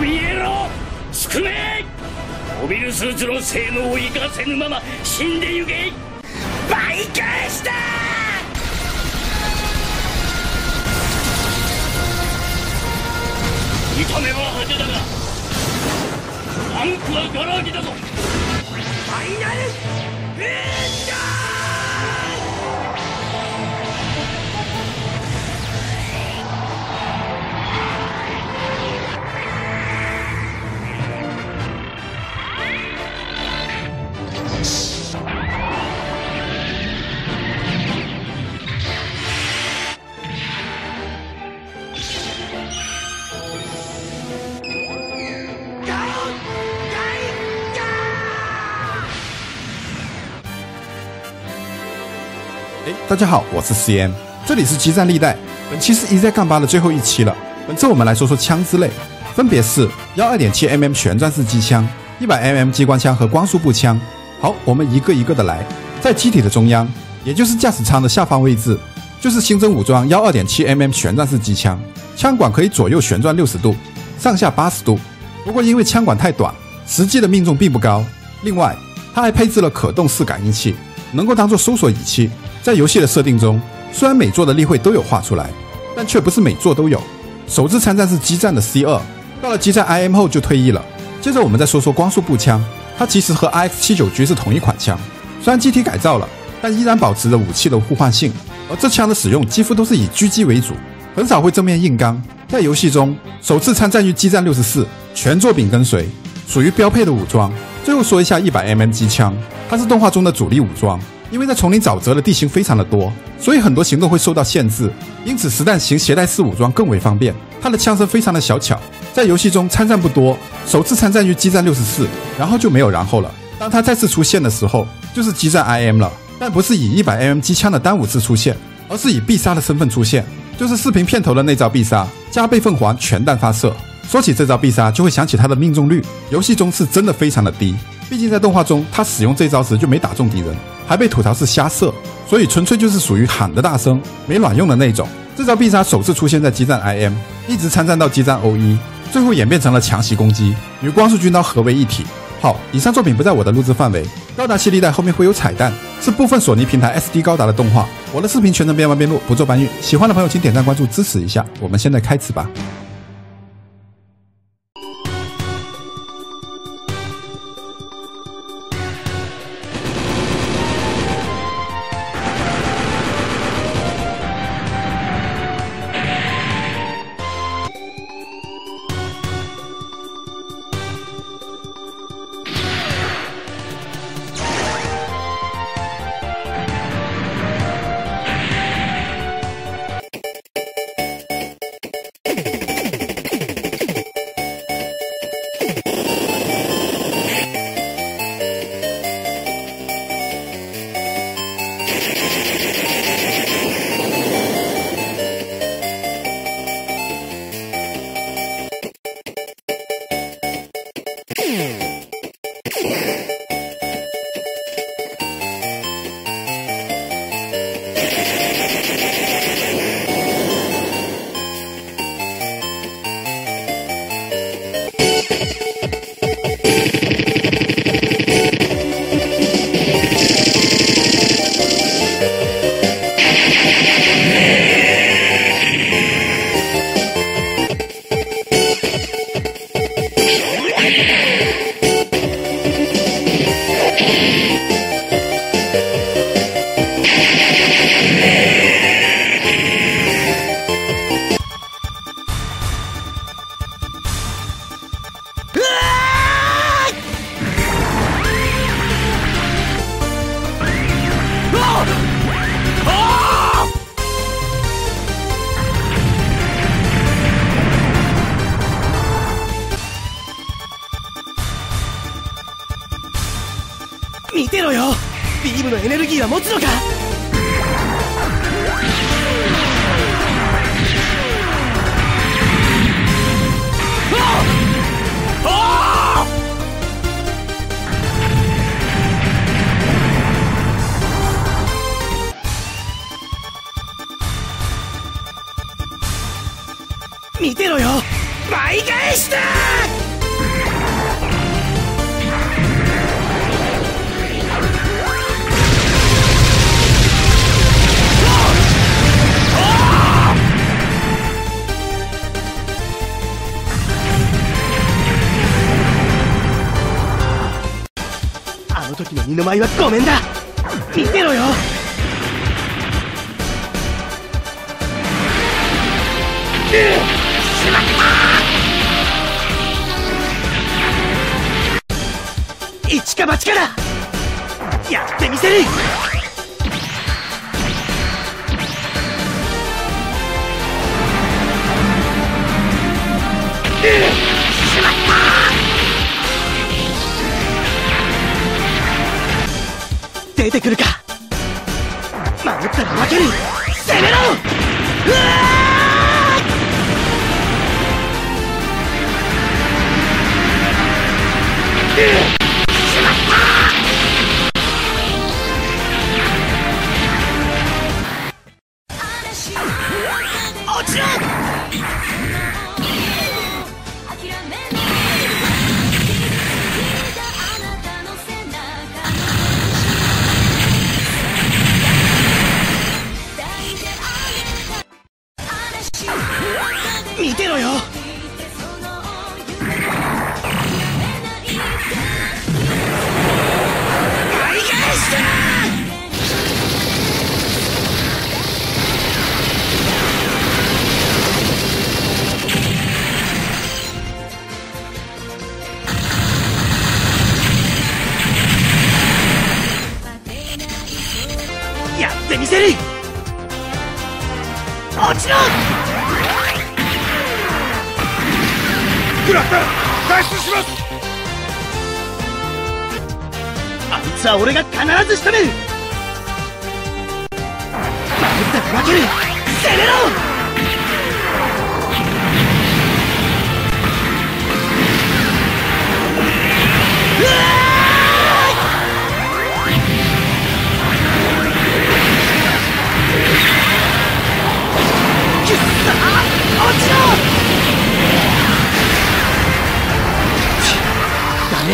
怯えろ宿命モビルスーツの性能を生かせぬまま死んでゆけ倍返した!見た目は派手だがランクはガラ空きだぞ!大家好，我是 CM，这里是激战历代，本期是一在杠八的最后一期了。本次我们来说说枪之类，分别是幺二点七 mm 旋转式机枪、一百 mm 机关枪和光束步枪。好，我们一个一个的来。在机体的中央，也就是驾驶舱的下方位置，就是新增武装幺二点七 mm 旋转式机枪，枪管可以左右旋转六十度，上下八十度。不过因为枪管太短，实际的命中并不高。另外，它还配置了可动式感应器，能够当做搜索仪器。在游戏的设定中，虽然每座的例会都有画出来，但却不是每座都有。首次参战是激战的 C 二，到了激战 IM 后就退役了。接着我们再说说光速步枪，它其实和 IX 七九 G 是同一款枪，虽然机体改造了，但依然保持着武器的互换性。而这枪的使用几乎都是以狙击为主，很少会正面硬刚。在游戏中，首次参战于激战六十四，全作品跟随，属于标配的武装。最后说一下一百 mm 机枪，它是动画中的主力武装。因为在丛林沼泽的地形非常的多，所以很多行动会受到限制，因此实弹型携带式武装更为方便。它的枪声非常的小巧，在游戏中参战不多，首次参战于激战六十四，然后就没有然后了。当它再次出现的时候，就是激战 IM 了，但不是以一百 mm 机枪的单武次出现，而是以必杀的身份出现，就是视频片头的那招必杀加倍凤凰全弹发射。说起这招必杀，就会想起它的命中率，游戏中是真的非常的低，毕竟在动画中，他使用这招时就没打中敌人。还被吐槽是瞎射，所以纯粹就是属于喊的大声没卵用的那种。这招必杀首次出现在激战 IM，一直参战到激战 O1，最后演变成了强袭攻击，与光束军刀合为一体。好，以上作品不在我的录制范围。高达系列代后面会有彩蛋，是部分索尼平台 SD 高达的动画。我的视频全程边玩边录，不做搬运。喜欢的朋友请点赞关注支持一下。我们现在开始吧。ビームのエネルギーは持つのか？の時の舞はごめんだ。見てろよ。しまった一か八かだやってみせる。出てくるか。守ったら負ける。攻めろ！らった脱出します。あいつは俺が必ず仕留める。守ったら負ける攻めろ！うわダ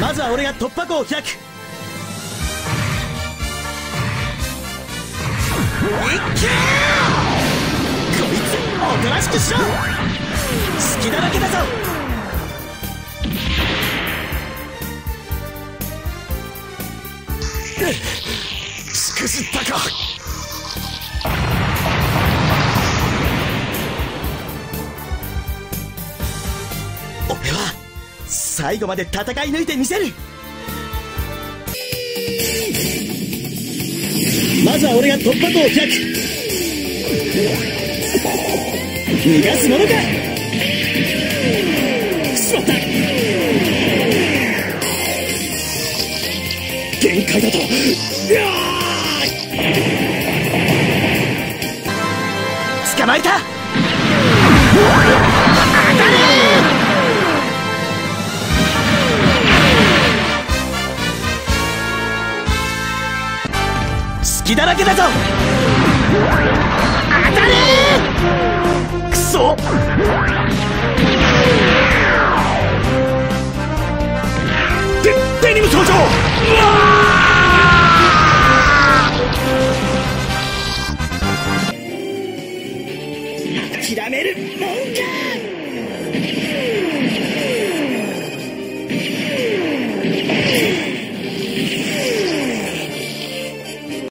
まずは俺が突破口を開く。いっけー！こいつおとなしくしろ！隙だらけだぞ。しくじったか。俺は最後まで戦い抜いてみせる。まずは俺が突破口を開く。逃がすものか。限界だと。捕まえた。隙だらけだぞ。当たれクソ